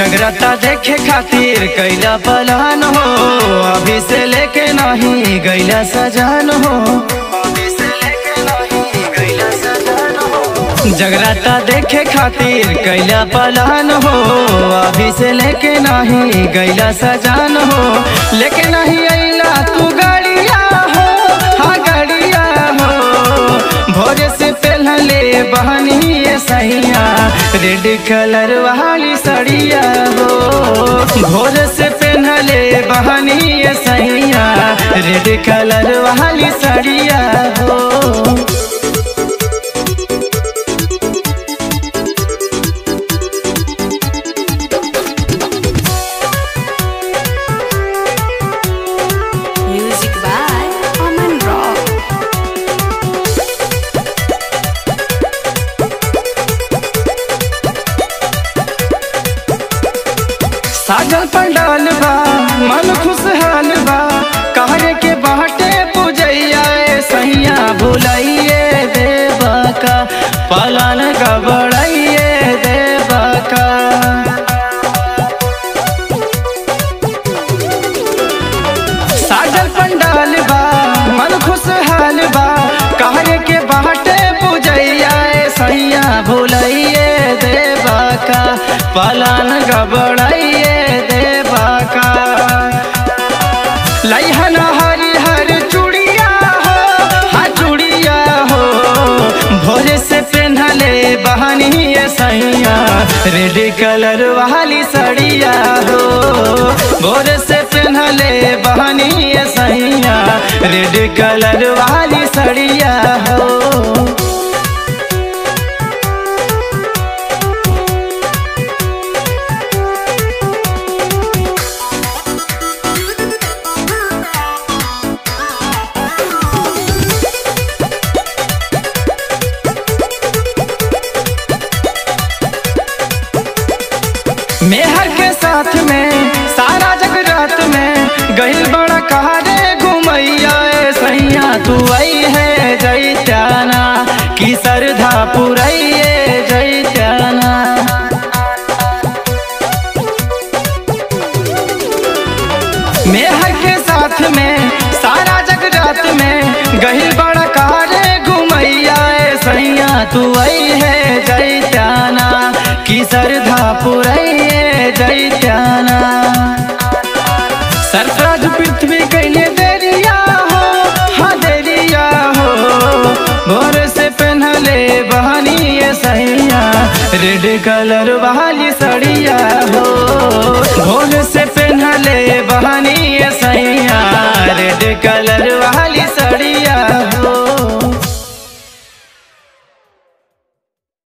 जगराता देखे खातिर कैला पलान हो, अभी से लेके नहीं गैला सजान हो। जगराता देखे खातिर कैला पलान हो, अभी से लेके नहीं गैला सजान हो। लेके रेड कलर वाली सड़िया हो। भोर से पहनले बहनी सैया। रेड कलर वाली सड़िया हो। साजल पंडाल बा मन खुशहाल बा कहरे के बाटे पूजैया सैया भुलाइए देवा का। पालन बढ़ाइए देवा का। साजल पंडाल बा मन खुशहाल बा कहरे के बाटे पूजैया सैया भुलाइए देवा का। पालन का सैया रेड कलर वाली सड़िया हो। भोर से पहनले बहनी सैया रेड कलर वाली साथ में, सारा जग रात में, गही बड़ा कारे घुमैया सैया तू आई है जैत्याना की सरधा पुरैये रेड कलर वाली सड़िया हो। भोल से पहनले बहनी सैया रेड कलर